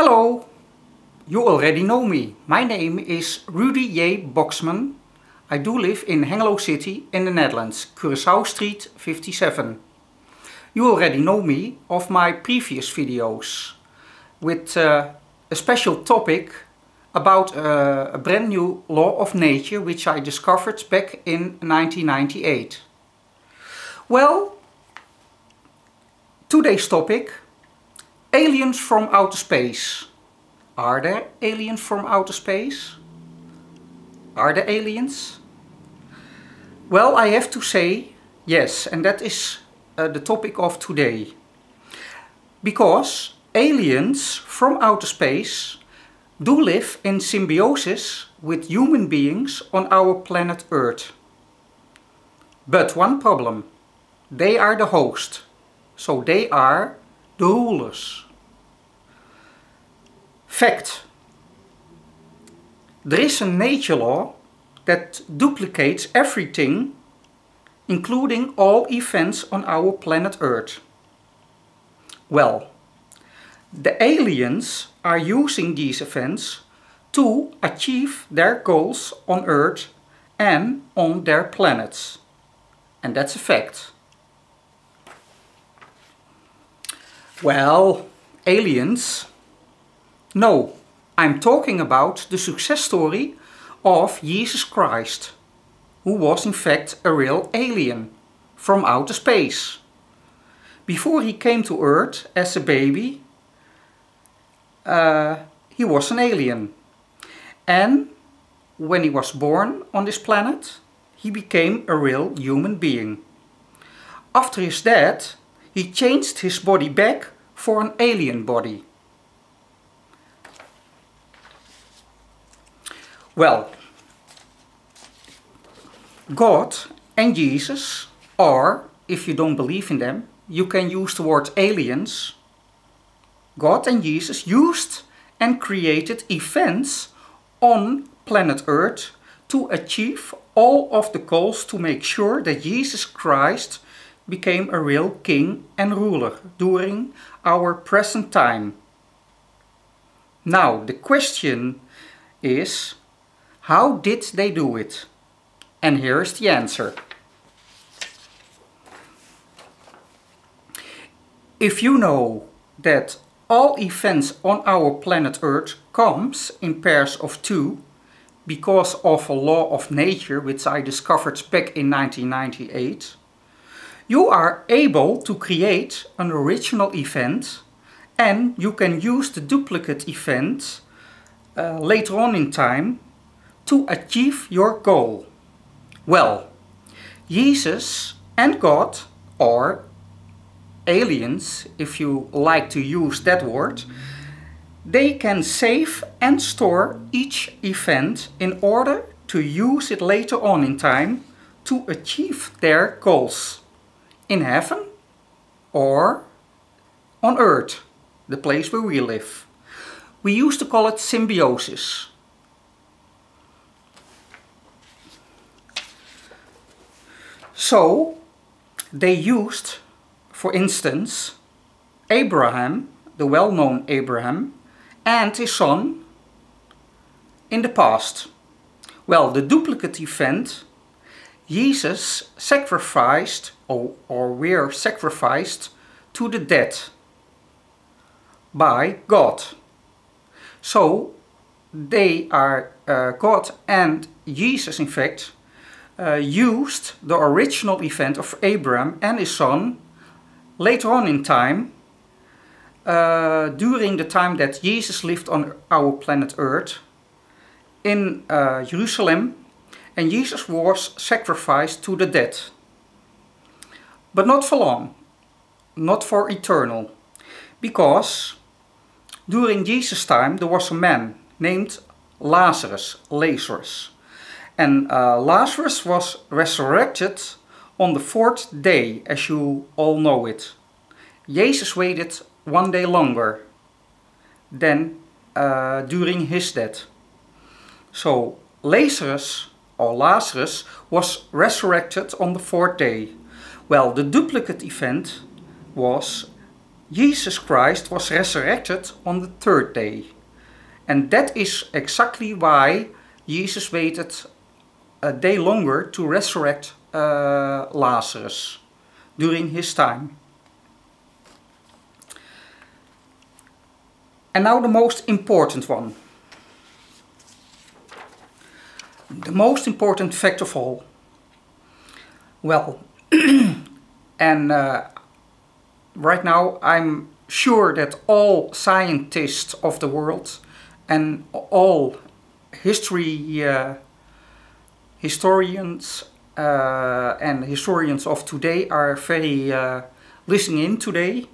Hello! You already know me. My name is Rudy J. Boxman. I do live in Hengelo City in the Netherlands, Curaçao Street 57. You already know me of my previous videos with uh, a special topic about uh, a brand new law of nature which I discovered back in 1998. Well, today's topic Aliens from outer space. Are there aliens from outer space? Are there aliens? Well, I have to say yes, and that is uh, the topic of today. Because aliens from outer space do live in symbiosis with human beings on our planet Earth. But one problem, they are the host, so they are the rulers. Fact. There is a nature law that duplicates everything, including all events on our planet Earth. Well, the aliens are using these events to achieve their goals on Earth and on their planets. And that's a fact. Well, aliens? No, I'm talking about the success story of Jesus Christ, who was in fact a real alien from outer space. Before he came to Earth as a baby, uh, he was an alien. And when he was born on this planet, he became a real human being. After his death, he changed his body back for an alien body. Well, God and Jesus are, if you don't believe in them, you can use the word aliens. God and Jesus used and created events on planet Earth to achieve all of the goals to make sure that Jesus Christ became a real king and ruler during our present time. Now, the question is, how did they do it? And here's the answer. If you know that all events on our planet Earth comes in pairs of two because of a law of nature which I discovered back in 1998, you are able to create an original event and you can use the duplicate event uh, later on in time to achieve your goal. Well, Jesus and God, or aliens, if you like to use that word, they can save and store each event in order to use it later on in time to achieve their goals in heaven or on earth, the place where we live. We used to call it symbiosis. So they used, for instance, Abraham, the well-known Abraham, and his son in the past. Well, the duplicate event, Jesus sacrificed or, or were sacrificed to the dead by God. So they are uh, God and Jesus in fact uh, used the original event of Abraham and his son later on in time uh, during the time that Jesus lived on our planet Earth in uh, Jerusalem and Jesus was sacrificed to the dead. But not for long, not for eternal, because during Jesus' time there was a man named Lazarus, Lazarus. And uh, Lazarus was resurrected on the fourth day, as you all know it. Jesus waited one day longer than uh, during his death. So Lazarus, or Lazarus, was resurrected on the fourth day. Well, the duplicate event was Jesus Christ was resurrected on the third day. And that is exactly why Jesus waited a day longer to resurrect uh, Lazarus during his time. And now the most important one. The most important fact of all. Well, and uh, right now I'm sure that all scientists of the world and all history uh, historians uh, and historians of today are very uh, listening in today.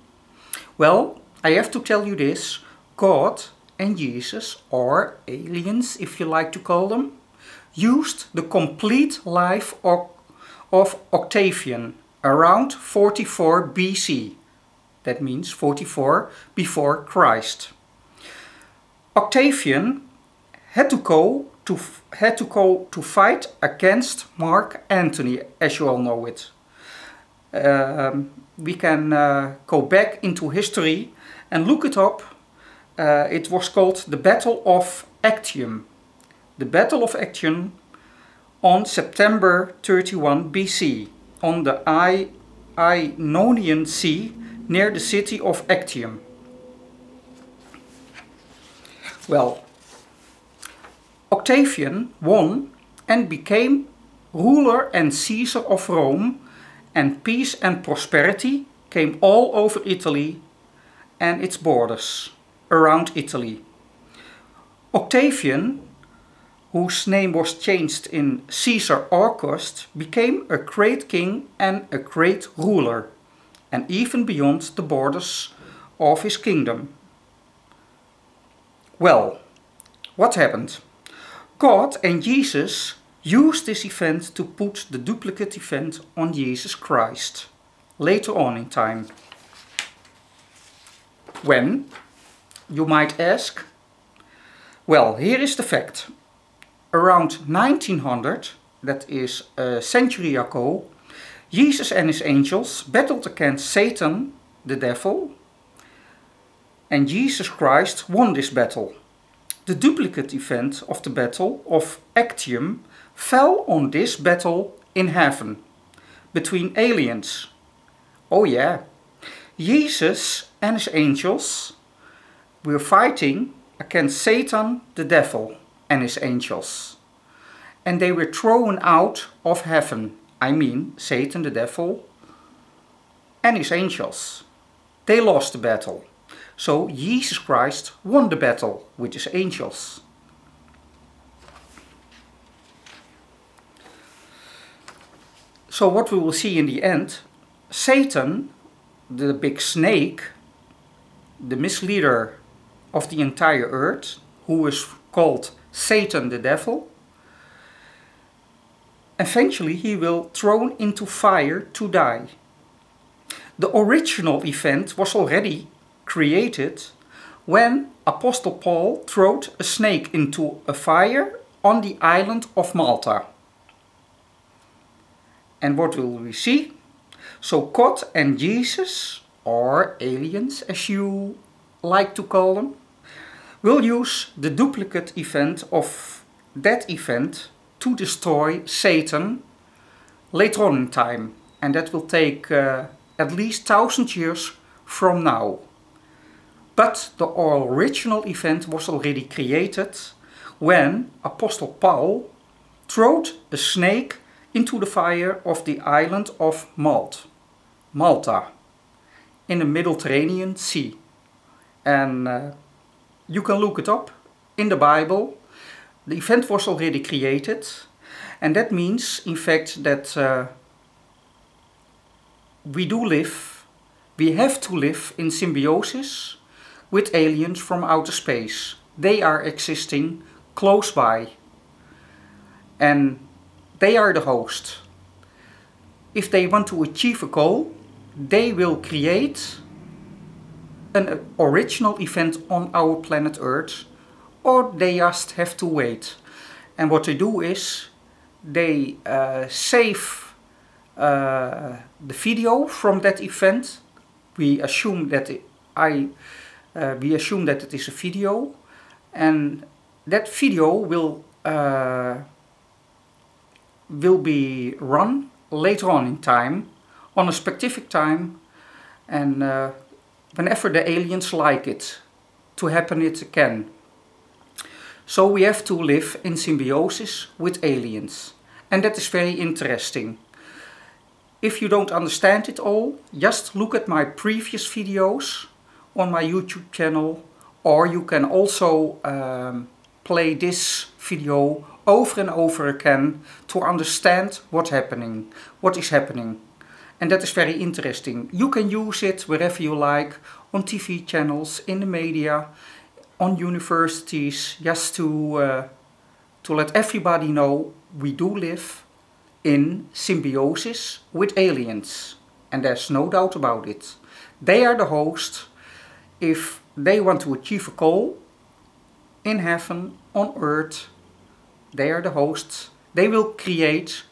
Well, I have to tell you this God and Jesus, or aliens if you like to call them, used the complete life of, Octavian around 44 BC. That means 44 before Christ. Octavian had to go to had to go to fight against Mark Antony, as you all know it. Um, we can uh, go back into history and look it up. Uh, it was called the Battle of Actium. The Battle of Actium on September 31 BC on the I Ionian Sea near the city of Actium. Well, Octavian won and became ruler and Caesar of Rome, and peace and prosperity came all over Italy and its borders around Italy. Octavian, whose name was changed in Caesar August, became a great king and a great ruler, and even beyond the borders of his kingdom. Well, what happened? God and Jesus used this event to put the duplicate event on Jesus Christ later on in time. When? You might ask. Well, here is the fact. Around 1900, that is a century ago, Jesus and his angels battled against Satan, the devil, and Jesus Christ won this battle. The duplicate event of the battle of Actium fell on this battle in heaven between aliens. Oh yeah, Jesus and his angels were fighting against Satan the devil and his angels. And they were thrown out of heaven. I mean, Satan the devil and his angels. They lost the battle. So Jesus Christ won the battle with his angels. So what we will see in the end, Satan, the big snake, the misleader of the entire earth, who is called Satan the devil, eventually he will thrown into fire to die. The original event was already created when Apostle Paul threw a snake into a fire on the island of Malta. And what will we see? So God and Jesus, or aliens as you like to call them, will use the duplicate event of that event to destroy Satan later on in time. And that will take uh, at least thousand years from now. But the original event was already created when Apostle Paul threw a snake into the fire of the island of Malt, Malta, in the Mediterranean Sea. And uh, you can look it up in the Bible. The event was already created, and that means, in fact, that uh, we do live, we have to live in symbiosis with aliens from outer space. They are existing close by and they are the host. If they want to achieve a goal, they will create an original event on our planet Earth or they just have to wait. And what they do is they uh, save uh, the video from that event we assume that it, I uh, we assume that it is a video and that video will uh, will be run later on in time on a specific time and uh, whenever the aliens like it to happen it again. So we have to live in symbiosis with aliens and that is very interesting. If you don't understand it all, just look at my previous videos on my YouTube channel or you can also um, play this video over and over again to understand what's happening, what is happening. And that is very interesting. You can use it wherever you like, on TV channels, in the media, on universities, just to, uh, to let everybody know we do live in symbiosis with aliens. And there's no doubt about it. They are the host. If they want to achieve a goal in heaven, on earth, they are the hosts. They will create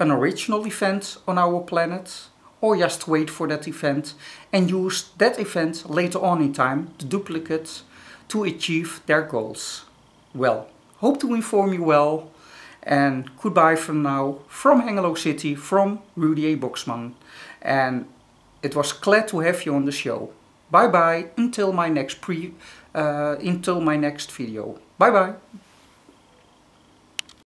an original event on our planet or just wait for that event and use that event later on in time, the duplicate, to achieve their goals. Well, hope to inform you well and goodbye for now from Hengelo City, from Rudy J. Boxman. And it was glad to have you on the show. Bye bye until my next pre uh, until my next video. Bye bye.